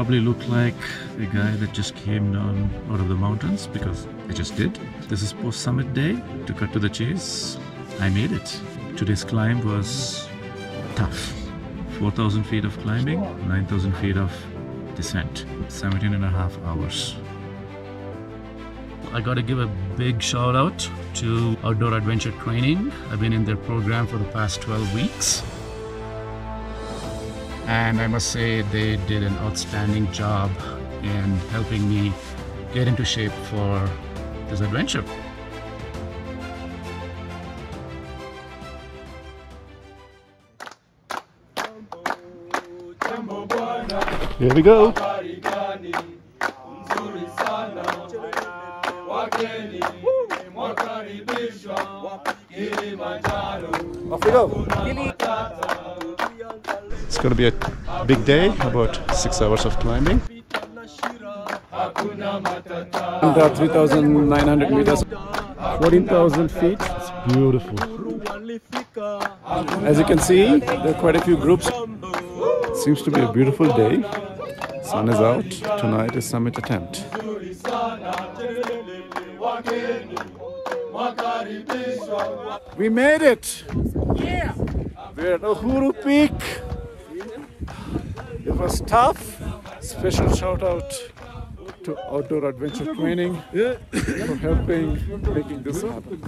probably look like a guy that just came down out of the mountains because I just did. This is post summit day. To cut to the chase, I made it. Today's climb was tough 4,000 feet of climbing, 9,000 feet of descent, 17 and a half hours. I got to give a big shout out to Outdoor Adventure Training. I've been in their program for the past 12 weeks. And I must say, they did an outstanding job in helping me get into shape for this adventure. Here we go. Off we go. It's going to be a big day, about six hours of climbing. And uh, 3,900 meters, 14,000 feet. It's beautiful. As you can see, there are quite a few groups. It seems to be a beautiful day. Sun is out. Tonight is summit attempt. We made it! Yeah! We're at Uhuru Peak. Was tough. Special shout out to Outdoor Adventure Training for helping making this happen.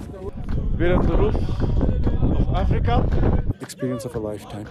We're on the roof of Africa. Experience of a lifetime.